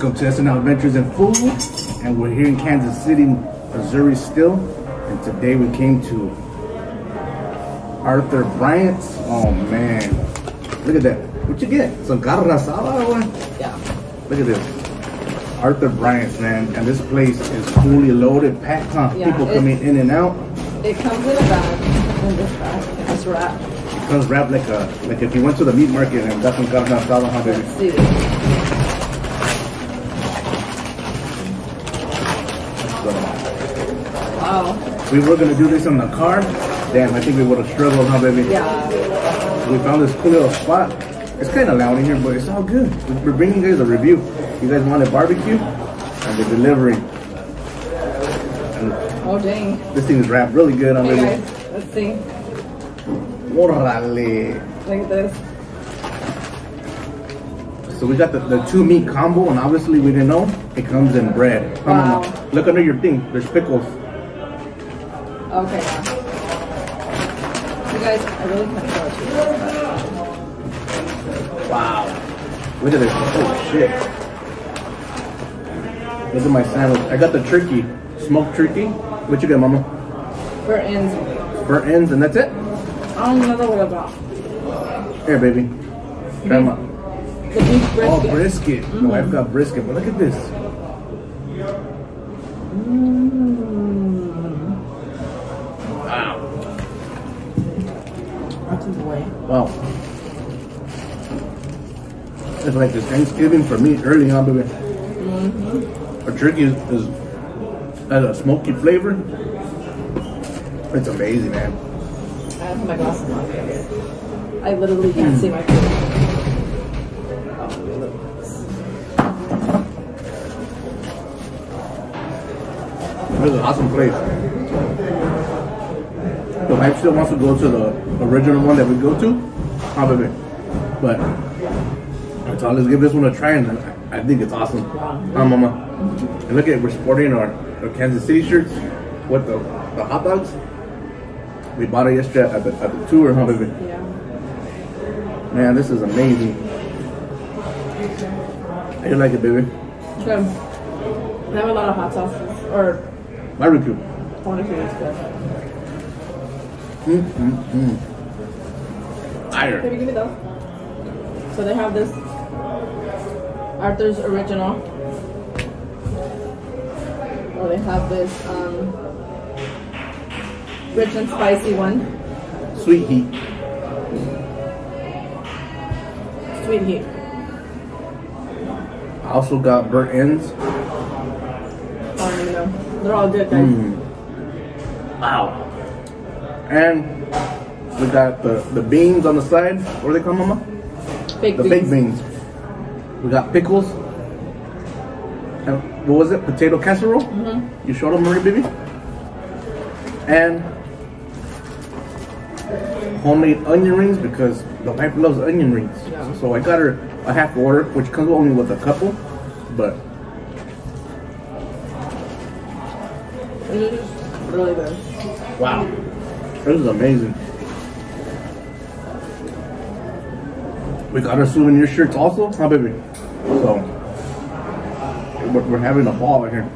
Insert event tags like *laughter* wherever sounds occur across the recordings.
Welcome to S&L Adventures in Food, and we're here in Kansas City, Missouri still. And today we came to Arthur Bryant's. Oh man, look at that. What you get? Some carne asada or what? Yeah. Look at this. Arthur Bryant's, man. And this place is fully loaded, packed, huh? Yeah, People coming in and out. It comes in a bag, in this bag. It's wrapped. It comes wrapped like a, like if you went to the meat market and got some carne asada, huh, baby? Let's see. So, Wow. we were gonna do this in the car. Damn, I think we would have struggled, huh, baby? Yeah. We found this cool little spot. It's kind of loud in here, but it's all good. We're bringing you guys a review. You guys wanted barbecue, and they're delivering. And Oh dang. this thing is wrapped really good on Hey baby. guys, let's see. Órale. Look at this. So we got the, the two meat combo, and obviously we didn't know it comes in bread. Come on, Wow. Mama. look under your thing. There's pickles. Okay. You guys, I really can't to you. Wow. Look at this. Oh shit. Look at my sandwich. I got the turkey, smoked turkey. What you got, Mama? For ends. Burnt ends, and that's it. I don't know what I about. Here, baby. Grandma. The beef brisket. Oh, brisket. My wife mm-hmm. got brisket, but look at this. It's like this Thanksgiving for me early on, baby. Mm-hmm. Our turkey is, is has a smoky flavor. It's amazing, man. I have my glasses on. I literally can't hmm. see my food. Look at this. It's an awesome place. The wife still wants to go to the original one that we go to, probably. But Thought let's give this one a try, and I, think it's awesome. Huh, Mama? And look at we're sporting our, our Kansas City shirts with the, the hot dogs. We bought it yesterday at the, at the tour, huh, baby? Yeah. Man, this is amazing. How you like it, baby? Good. I have a lot of hot sauces. Or Barbecue. barbecue is good. Mm, mm, mm. Fire. Baby, give me those. So they have this Arthur's original. Oh, they have this um, rich and spicy one. Sweet heat. Sweet heat. I also got burnt ends. I don't even know. They're all good, guys. Mm. Wow. And we got the, the beans on the side. What are they called, Mama? Baked The baked beans. We got pickles. And what was it? Potato casserole? Mm-hmm. You showed them, Marie, baby? And homemade onion rings because the wife loves onion rings. Yeah. So I got her a half order, which comes only with a couple. But It is really good. wow, this is amazing. We got our souvenir shirts also, huh, baby? So we're, we're having a ball right here.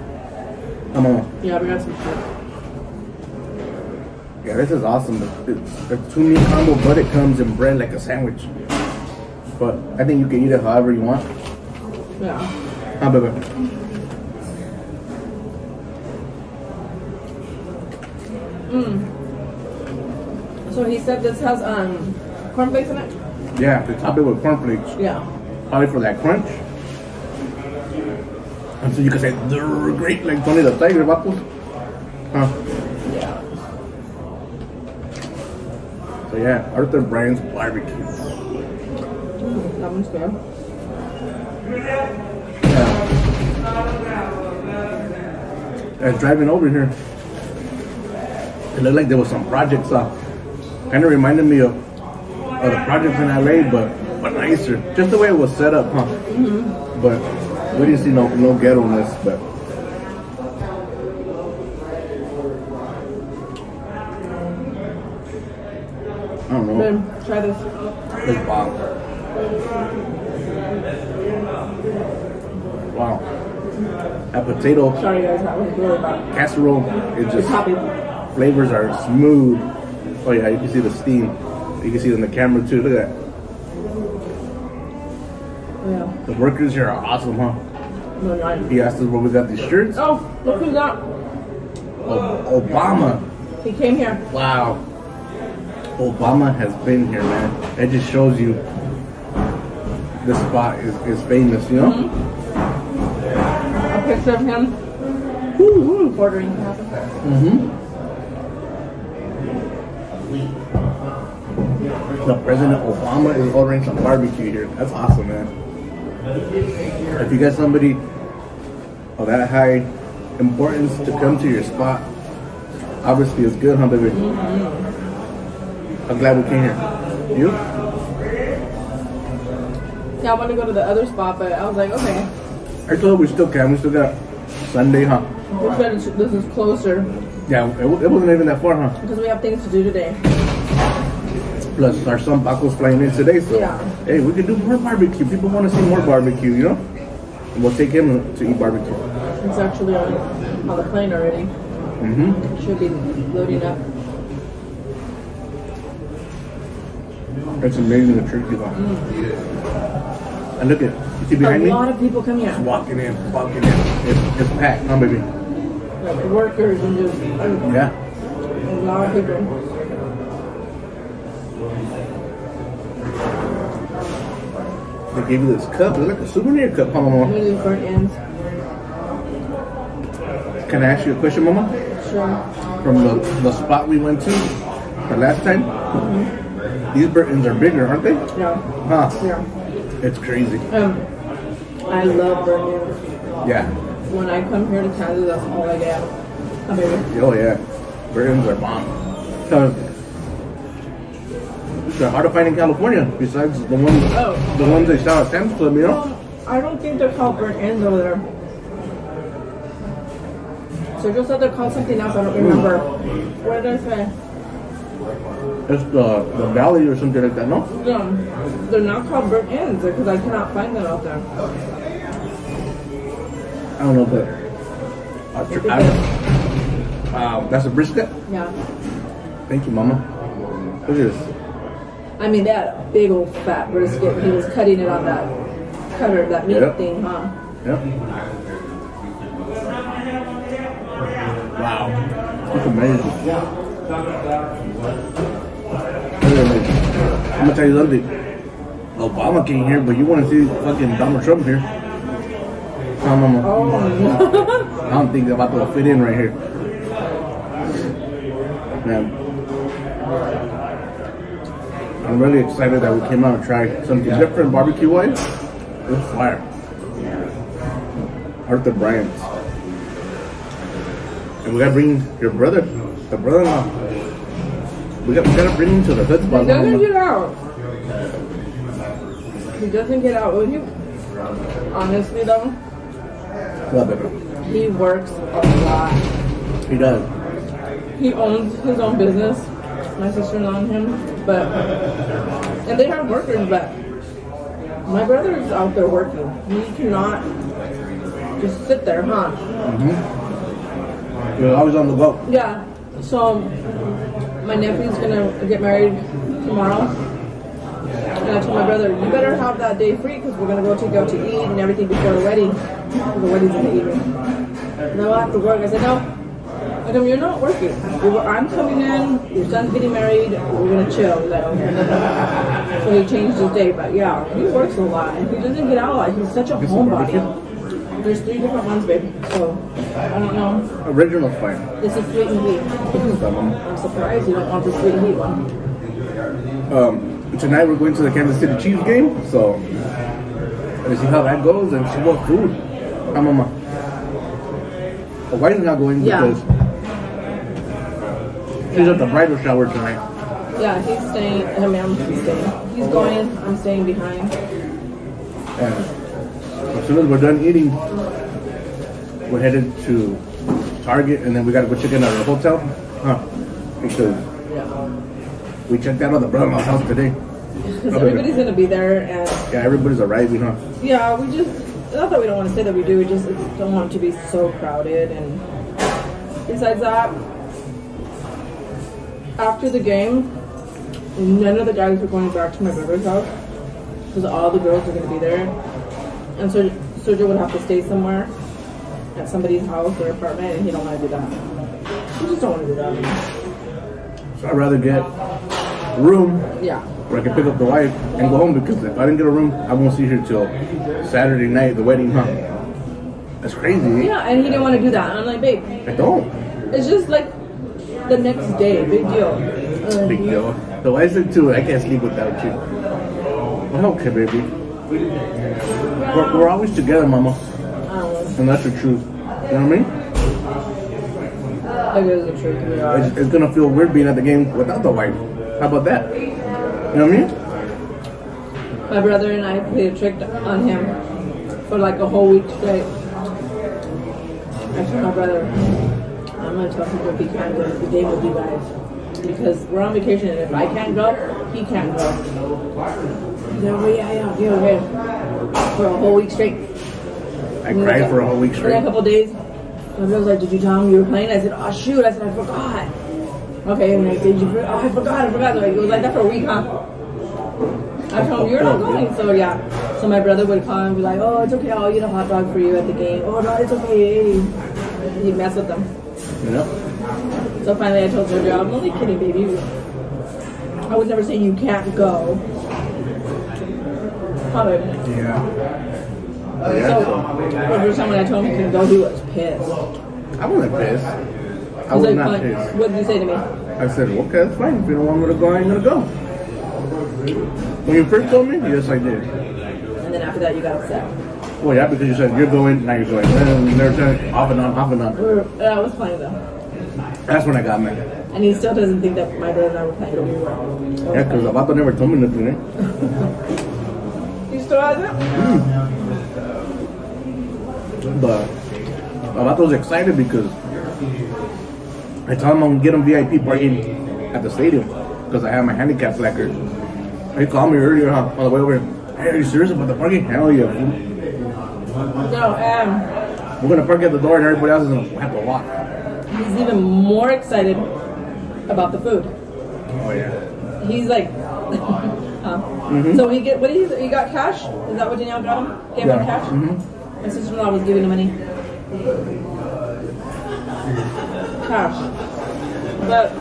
Come on. Yeah, we got some shit. Yeah, this is awesome. It's a two meat combo, but it comes in bread like a sandwich. But I think you can eat it however you want. Yeah. Huh, baby? So he said this has um cornflakes in it? Yeah, to top it with cornflakes. Yeah. Probably for that crunch. And so you can say, they're great, like Tony the Tiger, vatos. Huh? Yeah. So yeah, Arthur Bryant's barbecue. Mm, that one's good. Yeah. As driving over here, it looked like there was some projects uh, up. Kind of reminded me of, of the projects in LA, but but nicer. Just the way it was set up, huh? Mm-hmm. But we didn't see no no ghetto-ness, but I don't know. Then try this. It's bomb. Wow. That potato Sorry guys, that was really bad. casserole is It's just flavors are smooth. Oh yeah, you can see the steam. You can see it in the camera too. Look at that. The workers here are awesome, huh? No. He asked us where we got these shirts. Oh, look who's that. O- Obama. He came here. Wow. Obama has been here, man. It just shows you this spot is, is famous, you know? A picture of him. Woo, ordering. Mm-hmm. The President Obama is ordering some barbecue here. That's awesome, man. If you got somebody of that high importance to come to your spot, obviously it's good, huh, baby? I'm glad we came here. You? Yeah, I want to go to the other spot, but I was like, okay. I told we still can. We still got Sunday, huh? We said this is closer Yeah, it, it wasn't even that far, huh? because we have things to do today. Plus, our son Paco's flying in today, so Yeah. Hey, we can do more barbecue. People want to see more barbecue, you know? And we'll take him to eat barbecue. It's actually on, on the plane already. Mm-hmm. Should be loading up. It's amazing the turkey though. And look at, you see A behind me? A lot of people come here, Walking in, walking in. It's, it's packed, huh, baby? like workers and just Yeah. a lot of people. They gave you this cup. It's like a souvenir cup, huh, Mama? Really burnt ends. Can I ask you a question, Mama? Sure. From the, the spot we went to the last time, these burnt ends are bigger, aren't they? Yeah. Huh? Yeah. It's crazy. Um, I love burnt ends. Yeah. When I come here to Canada, that's all I get. Oh yeah, burnt ends are bomb. So they're uh, hard to find in California. Besides the ones, Oh. the ones they sell at Sam's Club, you know. well, I don't think they're called burnt ends over there. So just said they're called something else. I don't hmm. remember. What did I say? It's the the Valley or something like that, no? No, they're not called burnt ends because I cannot find them out there. I don't know, but I'll tr- I don't- wow, um, that's a brisket. Yeah. Thank you, Mama. Look at this. I mean, that big old fat brisket. He was cutting it on that cutter, that meat Yep. thing, huh? Yep. Wow, that's amazing. Really amazing. I'm gonna tell you something. Obama came here, but you want to see fucking Donald Trump here? No, Mama. Oh, *laughs* I don't think they're about to fit in right here. Man. I'm really excited that we came out and tried something different barbecue wise. It's fire. Arthur Bryant's. And we gotta bring your brother, the brother in law. We, got, we gotta bring him to the hood he doesn't Mama. get out. He doesn't get out. Would you? Honestly, though, Love it. he works a lot. He does. He owns his own business. My sister-in-law and him, but and they have workers, but my brother is out there working. He cannot just sit there, huh? Mm-hmm. You're always on the go. Yeah. So my nephew's gonna get married tomorrow. And I told my brother, you better have that day free because we're gonna go to go to eat and everything before the wedding. The wedding's in the evening. And we'll have to work. I said, no. You're not working. You- I'm coming in. Your son's getting married. We're gonna chill. Like, okay. So he changed his day, but yeah, he works a lot and he doesn't get out a lot. He's such a homebody. There's three different ones, babe. So I don't know. Original fire. This is sweet and wheat. I'm surprised you don't want the sweet and wheat one. Um, tonight we're going to the Kansas City Chiefs game, so let's see how that goes. And she wants food. Hi, Mama. Well, why is not going? Yeah. Because she's at the bridal shower tonight. Yeah, he's staying. I mean, he's staying. He's going. I'm staying behind. And as soon as we're done eating, we're headed to Target, and then we gotta go check in our hotel. Huh? Because Yeah. we checked out of the brother-in-law's house today. *laughs* Because everybody's gonna be there, and Yeah, everybody's arriving, huh? yeah, we just not that we don't want to stay that we do. We just don't want to be so crowded. And besides that, after the game, none of the guys are going back to my brother's house because all the girls are going to be there, and so Sergio would have to stay somewhere at somebody's house or apartment, and he don't want to do that. He just don't want to do that. So I'd rather get a room Yeah. where I can pick up the wife and go home because if I didn't get a room, I won't see her till Saturday night, the wedding, huh? That's crazy. Yeah, and he didn't want to do that. And I'm like, babe, I don't. it's just like the next day, big deal. Uh, Big deal. The wife said too, I can't sleep without you. Okay, baby. We're, we're always together, mama. I. And that's the truth. You know what I mean? It is the truth. We are. It's, it's gonna feel weird being at the game without the wife. How about that? You know what I mean? My brother and I played a trick on him for like a whole week straight. I my brother, I'm gonna tell him if he can't go to the game with you guys. Because we're on vacation and if I can't go, he can't go. He's like, oh yeah, yeah, yeah, okay. For a whole week straight. I cried for a whole week And then straight. a couple days, my brother was like, did you tell him you were playing? I said, oh shoot. I said, I forgot. Okay, and like, did you, for- oh, I forgot, I forgot. Like, it was like that for a week, huh? I told him, you're not going. So yeah. So my brother would call and be like, oh, it's okay. I'll eat a hot dog for you at the game. Oh, no, it's okay. He'd mess with them. Know? So finally I told Sergio, I'm only kidding, baby. I would never say you can't go. Babe? Yeah. So, Yeah. the first time when I told him he couldn't go, he was pissed. I wasn't pissed. I was like, not pissed. What did you say to me? I said, okay, that's fine. If you don't want me to go, I ain't gonna go. When you first told me, yes, I did. And then after that, you got upset. Well, yeah, because you said you're going, now you're going. And then you never off and on, off and on. We were, uh, was funny though. That's when I got mad. And he still doesn't think that my brother and I were playing, but we were. Yeah, because the vato never told me nothing, eh? *laughs* He still has it? But the vato was excited because I told him I'm gonna get him VIP parking at the stadium because I have my handicap placard. He called me earlier huh, on the way over. Hey, are you serious about the parking? Hell yeah. No, um, We're gonna park at the door and everybody else is gonna have to walk. he's even more excited about the food. Oh yeah. He's like, uh, *laughs* so he get what he he got cash? Is that what Danielle got him? Gave him Yeah. cash. Mhm. My sister-in-law was giving him money. Cash. But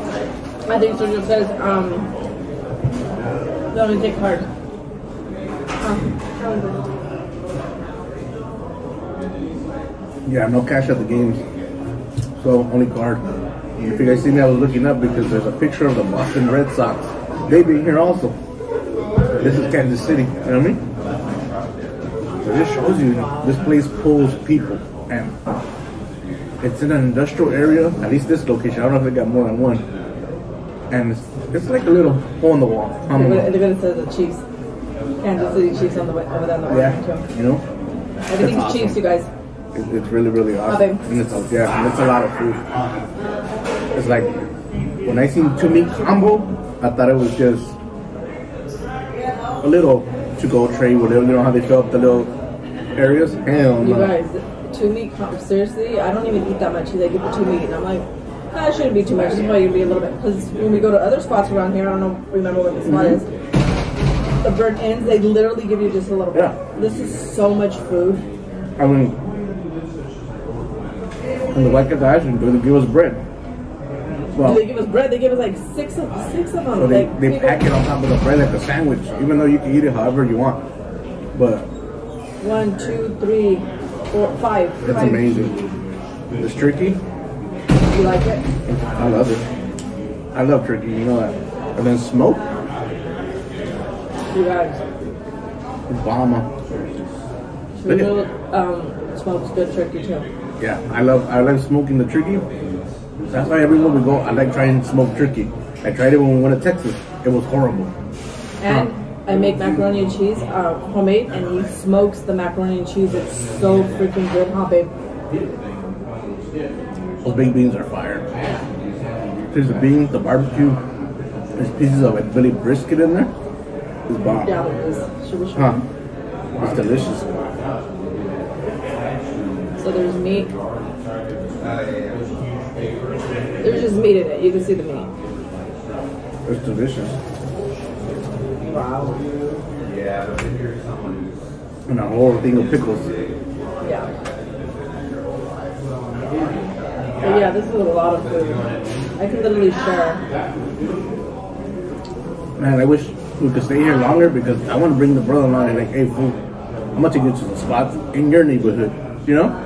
I think Sergio says, um, no, we take card. Uh, Yeah, no cash at the games. So only card. If you guys see me, I was looking up because there's a picture of the Boston Red Sox. They being here also. This is Kansas City. You know what I mean? So it just shows you this place pulls people, and it's in an industrial area. At least this location. I don't know if they got more than one. And it's, it's like a little hole in the wall. they're they're gonna say the Chiefs. Kansas City Chiefs on the way over there on the way. Yeah, you know. Everything's awesome. Chiefs, you guys. It, it's really, really awesome. And it's a, yeah, and it's a lot of food. It's like when I seen two meat combo, I thought it was just a little to go with it. You know how they fill up the little areas? Hell You guys, two meat. com- Seriously, I don't even eat that much. He's like, get the two meat, and I'm like, it shouldn't be too much. It's probably gonna be a little bit. Because when we go to other spots around here, I don't know, remember what the spot mm-hmm. is. The burnt ends, they literally give you just a little bit. Yeah. This is so much food. I mean, and the white guys and they give us bread. Well, They give us bread. They give us like six of six of them. so they, like, they pack it on top of the bread like a sandwich, even though you can eat it however you want. But One, two, three, four, five. it's Five. amazing. It's tricky. You like it? I love it. I love turkey, you know that. And then smoke, You guys. at- Real, um, smokes good turkey too. Yeah, I love I like smoking the turkey. That's why everywhere we go, I like trying smoked turkey. I tried it when we went to Texas. It was horrible. And I make macaroni and cheese, uh, homemade, and he smokes the macaroni and cheese. It's so freaking good, huh, babe? Those baked beans are fire. There's the beans, the barbecue. There's pieces of like Billy brisket in there. It's bomb. Yeah, it is. Should we show Huh? It's delicious. So there's meat. There's just meat in it. You can see the meat. It's delicious. Wow. Yeah. And a whole thing of pickles. Yeah. But yeah, this is a lot of food. I can literally share. Man, I wish we could stay here longer because I want to bring the brother-in-law and like, hey, fool, I'm gonna take you to the spots in your neighborhood. You know?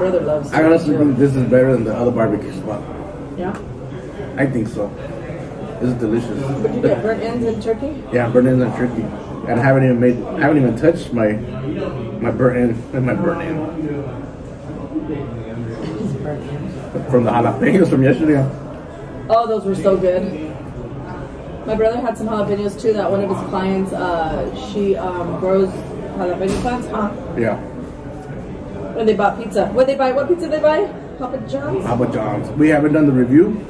Brother loves. I honestly think this is better than the other barbecue spot. Yeah. I think so. This is delicious. Would you get burnt ends in turkey? Yeah, burnt ends are turkey, And I haven't even made, I haven't even touched my my burnt end and my burnt end from the jalapenos from yesterday. Oh, those were so good. My brother had some jalapenos too. That one of his clients, uh, she um, grows jalapeno plants. Huh? Yeah, When they bought pizza, what they buy? What pizza they buy? Papa John's. Papa John's. We haven't done the review.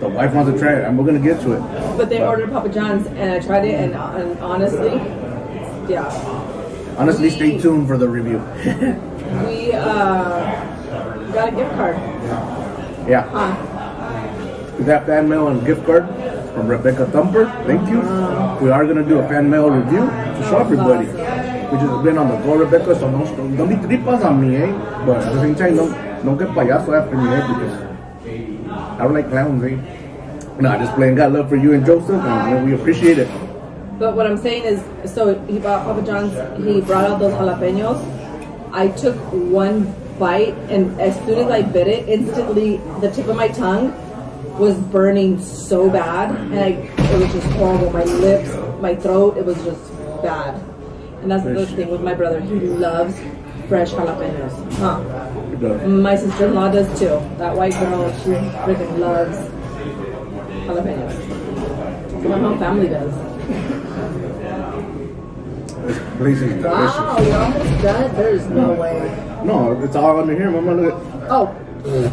The wife wants to try it, and we're gonna get to it. But they ordered Papa John's, and I tried it, and, and honestly, yeah, Honestly, stay tuned for the review. *laughs* we uh, got a gift card. yeah, Huh? we got fan mail and gift card from Rebecca Thumper. Thank you. We are gonna do a fan mail review to show everybody. We just been on the go, Rebecca. So don't, don't be tripas on me, eh? But at the same time, don't don't get payaso after me, eh? Because I don't like clowns, eh? No, I just plain got love for you and Joseph, and we appreciate it. But what I'm saying is, so he bought Papa John's. He brought out those jalapenos. I took one bite, and as soon as I bit it, instantly the tip of my tongue was burning so bad, and I, it was just horrible. My lips, my throat, it was just bad. And that's the thing with my brother. He loves fresh jalapenos. Huh? My sister-in-law does too. That white girl, she freaking loves jalapenos. My whole family does. This place is delicious. Wow, you're almost done? There's no way. No, it's all under here. Look at Oh, it.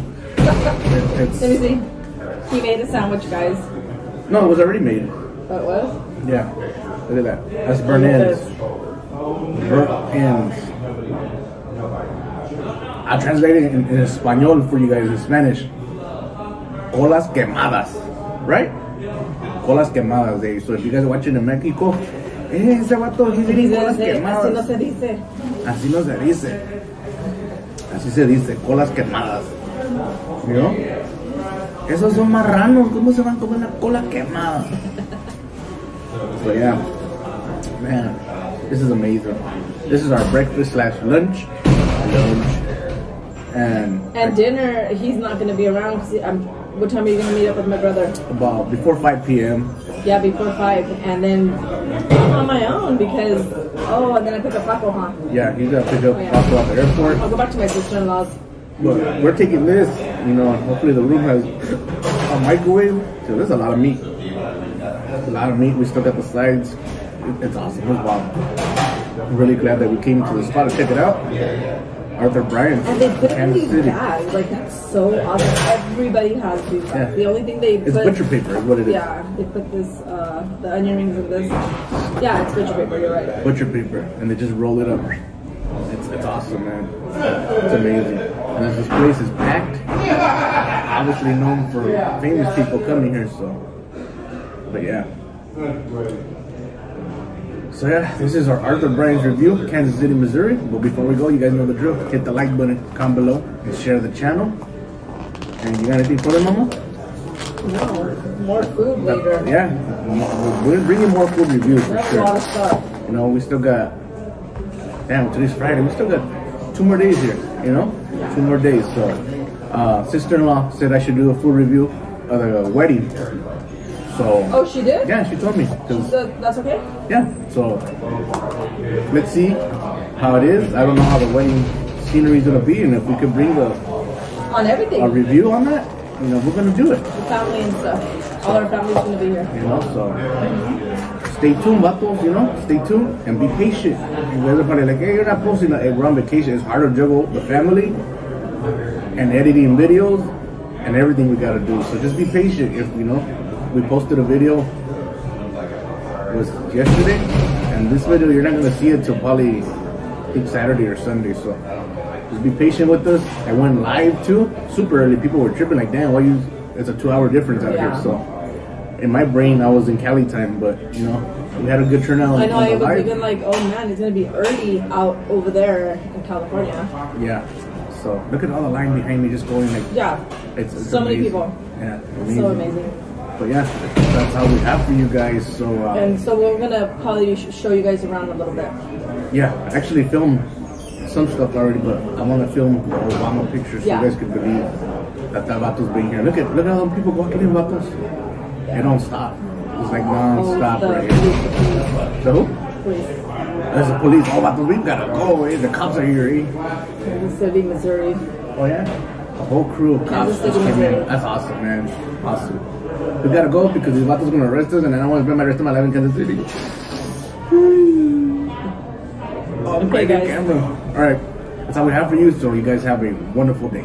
It's, let me see. He made a sandwich, guys. no, it was already made. Oh, it was? Yeah, look at that. That's burnt ends. I translated it in, in Espanol for you guys in Spanish. Colas quemadas, right? Colas quemadas. They, so if you guys are watching in Mexico, eh, ese vato, he's eating colas Así no quemadas. se dice. Así no se dice. Así se dice, colas quemadas. ¿Vio? Esos son marranos, ¿cómo se van a comer una cola quemada? So *laughs* yeah, man, this is amazing. This is our breakfast slash lunch, um, lunch, and And dinner, he's not going to be around. Cause he, I'm, what time are you going to meet up with my brother? about before 5 p.m. Yeah, before 5. And then I'm on my own because, oh, and then I pick up Paco, huh? Yeah, he's gonna pick up oh, Paco at the airport. I'll go back to my sister-in-law's. But we're taking this, you know, hopefully the room has a microwave. So there's a lot of meat. There's a lot of meat. We still got the sides. It- It's awesome. It's wow. I'm really glad that we came to the spot to check it out. Arthur Bryant, And they put it in Kansas these City. bags. Like, that's so awesome. Everybody has these bags. Yeah. The only thing they It's put... butcher paper, is what it is. Yeah, they put this, uh, the onion rings in this. Yeah, it's butcher paper, you're right. Butcher paper, and they just roll it up. It's, it's awesome, man. It's amazing. And as this place is packed, obviously known for famous people coming here, so. But yeah. So yeah, this is our Arthur Bryant's review, Kansas City, Missouri. But before we go, you guys know the drill. Hit the like button, comment below, and share the channel. And you got anything for them, Mama? No, more food later. Yeah, we're bringing more food reviews for That's a lot of sure. stuff. You know, we still got. Damn, today's Friday. We still got two more days here. You know, two more days. So, uh, sister-in-law said I should do a full review of the wedding. So, Oh, she did? yeah, she told me. 'cause- said that's okay? yeah. So, let's see how it is. I don't know how the wedding scenery is gonna be, and if we could bring the On everything. a review on that, you know, we're gonna do it. The family and stuff. All our family's gonna be here. You know, so stay tuned, vatos, you know, stay tuned and be patient. Are probably like, hey, you're not posting that. Hey, we're on vacation. It's hard to juggle the family and editing videos and everything we gotta do. So just be patient. If you know, we posted a video it was yesterday, and this video you're not gonna see it till probably I think Saturday or Sunday. So just be patient with us. I went live too, super early. People were tripping like, damn, why you? It's a two-hour difference out Yeah. here. So in my brain, I was in Cali time, but you know, we had a good turnout. I know I was even like, oh man, it's gonna be early out over there in California. Yeah. So look at all the line behind me, just going like Yeah, it's, it's So many people. Yeah, so amazing. But yeah, that's how we have for you guys. So uh, And so we're gonna probably sh- show you guys around a little bit. yeah, actually filmed some stuff already, but I want to film the Obama pictures so Yeah. you guys can believe that the Vato's being here. Look at look at all the people walking in Vatos. They don't stop. It's like non-stop oh, right here. police, The who? police, There's the police. Oh, Vatos, we gotta go. Eh? The cops are here. Eh? Kansas City, Missouri. Oh yeah, a whole crew of cops Kansas just City, came in. That's awesome, man. Awesome we gotta go because these vatos gonna arrest us and I don't wanna spend my rest of my life in Kansas City. oh, *sighs* okay, guys. Camera. All right, that's all we have for you. So you guys have a wonderful day.